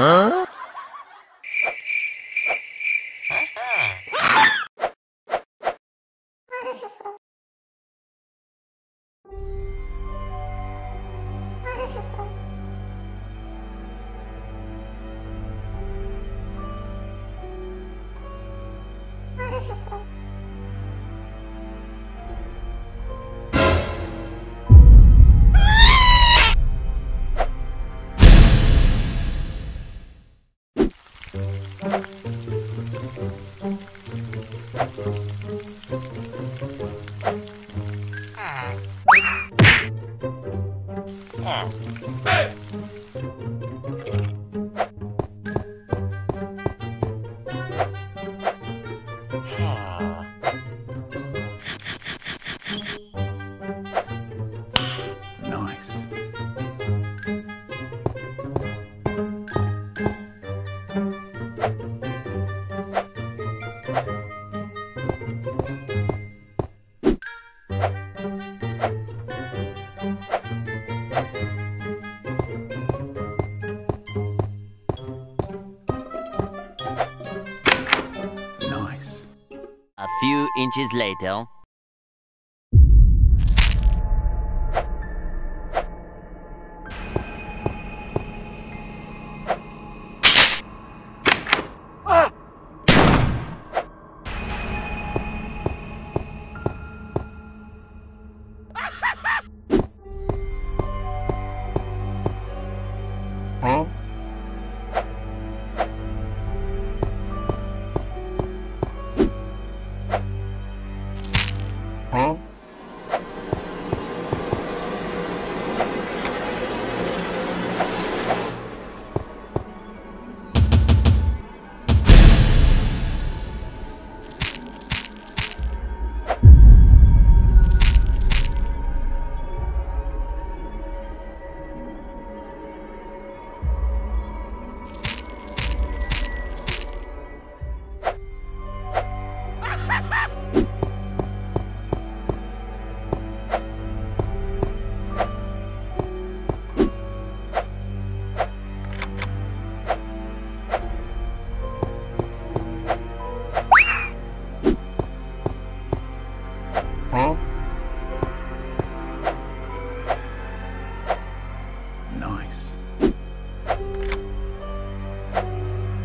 Huh? Inches later.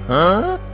嗯。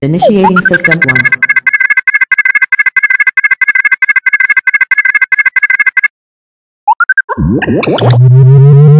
Initiating System 1. Watch